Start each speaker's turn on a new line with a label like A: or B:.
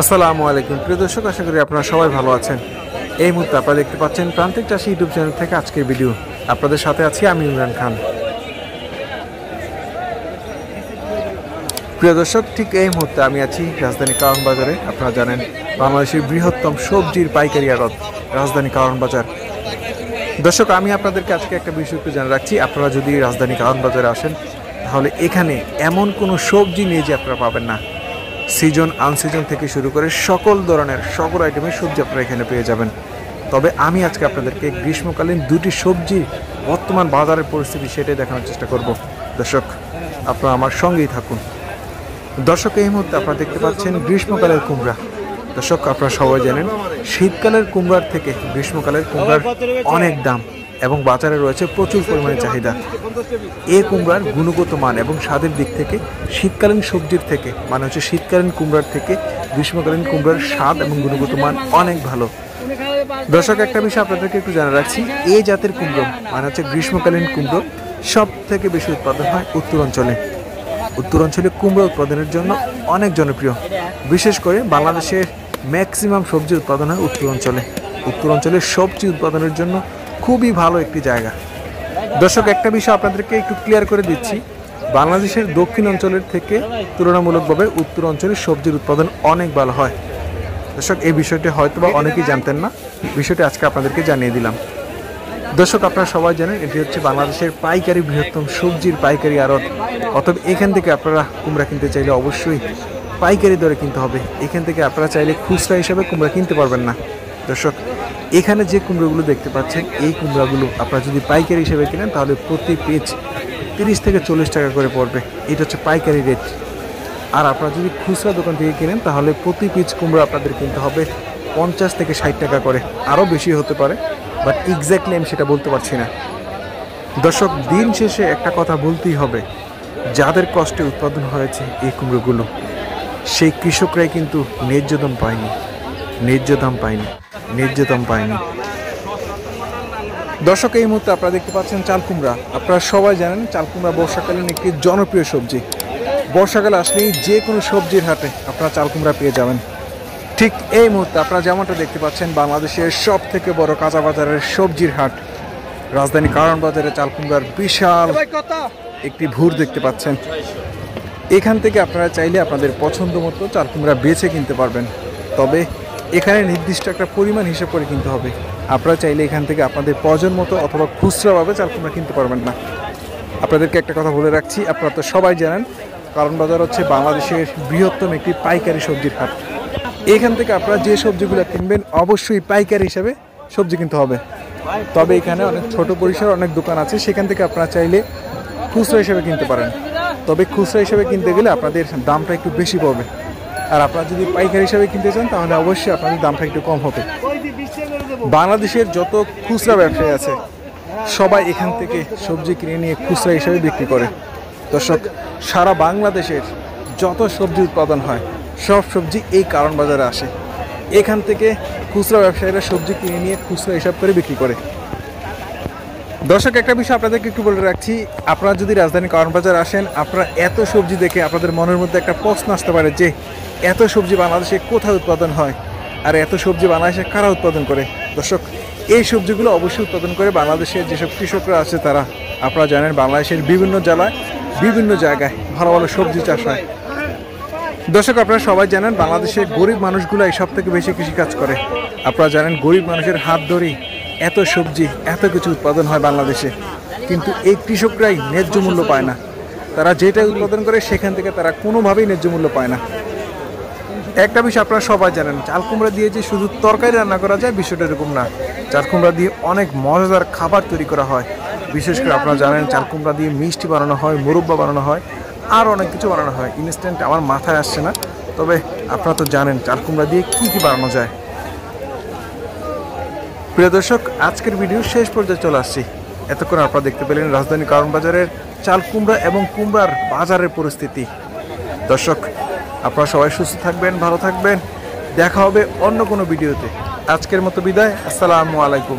A: আসসালামু আলাইকুম। প্রিয় দর্শক, আশা করি আপনারা সবাই ভালো আছেন। এই মুহূর্তে আপনারা দেখতে পাচ্ছেন প্রান্তিক চাষি ইউটিউব চ্যানেল থেকে আজকের ভিডিও। আপনাদের সাথে আছি আমি ইমরান খান। প্রিয় দর্শক, ঠিক এই মুহূর্তে আমি আছি রাজধানী কারণ বাজারে আপনারা জানেন, বাংলাদেশের বৃহত্তম সবজির পাইকারি আড়ত রাজধানী কারণ বাজার দর্শক, আমি আপনাদেরকে আজকে একটা বিষয় একটু জানা রাখছি। আপনারা যদি রাজধানী কারণ বাজারে আসেন, তাহলে এখানে এমন কোনো সবজি নেই যে আপনারা পাবেন না। সিজন আনসিজন থেকে শুরু করে সকল ধরনের সকল আইটেমের সবজি আপনারা এখানে পেয়ে যাবেন। তবে আমি আজকে আপনাদেরকে গ্রীষ্মকালীন দুটি সবজি বর্তমান বাজারের পরিস্থিতি সেটাই দেখানোর চেষ্টা করব। দর্শক আপনারা আমার সঙ্গেই থাকুন। দর্শক এই মুহূর্তে আপনারা দেখতে পাচ্ছেন গ্রীষ্মকালের কুমড়া। দর্শক আপনারা সবাই জানেন শীতকালের কুমড়ার থেকে গ্রীষ্মকালের কুমড়ার অনেক দাম। এবং বাজারে রয়েছে প্রচুর পরিমাণে চাহিদা। এ কুমড়ার গুণগত মান এবং স্বাদের দিক থেকে শীতকালীন সবজির থেকে মানে হচ্ছে শীতকালীন কুমড়ার থেকে গ্রীষ্মকালীন কুমড়ার স্বাদ এবং গুণগত মান অনেক ভালো। দর্শক, একটা বিষয় আপনাদেরকে একটু জানা রাখছি এই জাতের কুমড়ো মানে হচ্ছে গ্রীষ্মকালীন কুমড়ো সব থেকে বেশি উৎপাদন হয় উত্তর অঞ্চলে। উত্তর অঞ্চলে কুমড়ো উৎপাদনের জন্য অনেক জনপ্রিয়। বিশেষ করে বাংলাদেশের ম্যাক্সিমাম সবজি উৎপাদন হয় উত্তর অঞ্চলে। উত্তর অঞ্চলে সবজি উৎপাদনের জন্য খুবই ভালো একটি জায়গা। দর্শক, একটা বিষয় আপনাদেরকে একটু ক্লিয়ার করে দিচ্ছি। বাংলাদেশের দক্ষিণ অঞ্চলের থেকে তুলনামূলকভাবে উত্তর অঞ্চলে সবজির উৎপাদন অনেক ভালো হয়। দর্শক, এই বিষয়টি হয়তো বা অনেকেই জানতেন না। বিষয়টি আজকে আপনাদেরকে জানিয়ে দিলাম। দর্শক, আপনারা সবাই জানেন, এটি হচ্ছে বাংলাদেশের পাইকারি বৃহত্তম সবজির পাইকারি আড়ত। অতএব এখান থেকে আপনারা কুমড়া কিনতে চাইলে অবশ্যই পাইকারি দরে কিনতে হবে। এখান থেকে আপনারা চাইলে খুচরা হিসাবে কুমড়া কিনতে পারবেন না। দর্শক এখানে যে কুমড়োগুলো দেখতে পাচ্ছেন, এই কুমড়াগুলো আপনারা যদি পাইকারি হিসেবে কিনেন, তাহলে প্রতি পিস তিরিশ থেকে চল্লিশ টাকা করে পড়বে। এটা হচ্ছে পাইকারি রেট। আর আপনারা যদি খুচরা দোকান থেকে কিনেন, তাহলে প্রতি পিস কুমড়ো আপনাদের কিনতে হবে পঞ্চাশ থেকে ষাট টাকা করে। আরও বেশি হতে পারে, বাট এক্স্যাক্টলি আমি সেটা বলতে পারছি না। দর্শক, দিন শেষে একটা কথা বলতেই হবে। যাদের কষ্টে উৎপাদন হয়েছে এই কুমড়োগুলো, সেই কৃষকরাই কিন্তু ন্যায্য দাম পায়নি। ন্যায্য দাম পায়নি। দাম পায়নি। দর্শক, এই মুহূর্তে আপনারা দেখতে পাচ্ছেন চাল কুমড়া। আপনারা সবাই জানেন, চাল কুমড়া বর্ষাকালীন একটি জনপ্রিয় সবজি। বর্ষাকালে আসলেই যে কোনো সবজির হাটে আপনারা চাল কুমড়া পেয়ে যাবেন। ঠিক এই মুহূর্তে আপনারা যেমনটা দেখতে পাচ্ছেন, বাংলাদেশের সব থেকে বড় কাঁচা বাজারের সবজির হাট। রাজধানী কারণ বাজারে চালকুমড়ার বিশাল একটি ভুর দেখতে পাচ্ছেন। এখান থেকে আপনারা চাইলে আপনাদের পছন্দ মতো চাল কুমড়া বেছে কিনতে পারবেন। তবে এখানে নির্দিষ্ট একটা পরিমাণ হিসেব করে কিনতে হবে। আপনারা চাইলে এখান থেকে আপনাদের প্রয়োজন মতো অথবা খুচরাভাবে চাল কুমড়া কিনতে পারবেন না। আপনাদেরকে একটা কথা বলে রাখছি, আপনারা তো সবাই জানেন, কারণ বাজার হচ্ছে বাংলাদেশের বৃহত্তম একটি পাইকারি সবজির হাট। এখান থেকে আপনারা যে সবজিগুলো কিনবেন, অবশ্যই পাইকারি হিসাবে সবজি কিনতে হবে। তবে এখানে অনেক ছোট পরিসর অনেক দোকান আছে, সেখান থেকে আপনারা চাইলে খুচরা হিসেবে কিনতে পারেন। তবে খুচরা হিসেবে কিনতে গেলে আপনাদের দামটা একটু বেশি পড়বে। আর আপনারা যদি পাইকারি হিসাবে কিনতে চান, তাহলে অবশ্যই আপনাদের দামটা একটু কম হবে। বাংলাদেশের যত খুচরা ব্যবসায়ী আছে, সবাই এখান থেকে সবজি কিনে নিয়ে খুচরা হিসাবে বিক্রি করে। দর্শক, সারা বাংলাদেশের যত সবজি উৎপাদন হয়, সব সবজি এই কারণ বাজারে আসে। এখান থেকে খুচরা ব্যবসায়ীরা সবজি কিনে নিয়ে খুচরা হিসাব করে বিক্রি করে। দর্শক, একটা বিষয় আপনাদেরকে একটু বলে রাখছি। আপনারা যদি রাজধানী কারণ বাজার আসেন, আপনারা এত সবজি দেখে আপনাদের মনের মধ্যে একটা প্রশ্ন আসতে পারে যে, এত সবজি বাংলাদেশে কোথায় উৎপাদন হয়? আর এত সবজি বাংলাদেশে কারা উৎপাদন করে? দর্শক, এই সবজিগুলো অবশ্যই উৎপাদন করে বাংলাদেশের যেসব কৃষকরা আছে তারা। আপনারা জানেন, বাংলাদেশের বিভিন্ন জেলায়, বিভিন্ন জায়গায় ভালো ভালো সবজি চাষ হয়। দর্শক, আপনারা সবাই জানেন বাংলাদেশের গরিব মানুষগুলো এই সব থেকে বেশি কৃষিকাজ করে। আপনারা জানেন, গরিব মানুষের হাত ধরেই এত সবজি, এত কিছু উৎপাদন হয় বাংলাদেশে। কিন্তু এই কৃষকরাই ন্যায্য মূল্য পায় না। তারা যেটা উৎপাদন করে সেখান থেকে তারা কোনোভাবেই ন্যায্য মূল্য পায় না। একটা বিষয় আপনারা সবাই জানেন, চাল কুমড়া দিয়ে যে শুধু তরকারি রান্না করা যায়, বিষয়টা এরকম না। চাল কুমড়া দিয়ে অনেক মজাদার খাবার তৈরি করা হয়। বিশেষ করে আপনারা জানেন, চাল কুমড়া দিয়ে মিষ্টি বানানো হয়, মুরব্বা বানানো হয়, আর অনেক কিছু বানানো হয়। ইনস্ট্যান্ট আমার মাথায় আসছে না। তবে আপনারা তো জানেন, চাল কুমড়া দিয়ে কী কী বানানো যায়। প্রিয় দর্শক, আজকের ভিডিও শেষ পর্যায়ে চলে আসছি। এতক্ষণ আপনারা দেখতে পেলেন রাজধানী কারণ বাজারের চাল কুমড়া এবং কুমড়ার বাজারের পরিস্থিতি। দর্শক, আপনারা সবাই সুস্থ থাকবেন, ভালো থাকবেন। দেখা হবে অন্য কোনো ভিডিওতে আজকের মতো বিদায়, আসসালামু আলাইকুম।